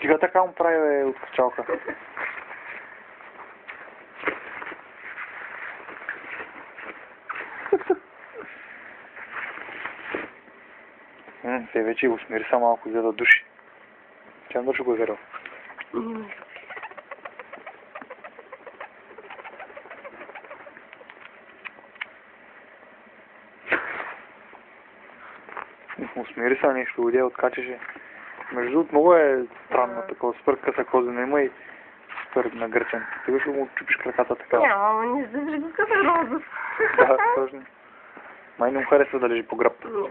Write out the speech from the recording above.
Сега така му прави бе, от качалка. М, Те вече го смириса малко, за да души. Тя души го е верал. Усмири се нещо, уйде, откачаше. Между другото, много е странно такова, супер къса козина има и супер нагърчен. Ти ще му чупиш краката така. Няма, не се вижда като розов. Да, точно. Май не му харесва да лежи по гръб. Не.